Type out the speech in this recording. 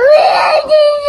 不要进去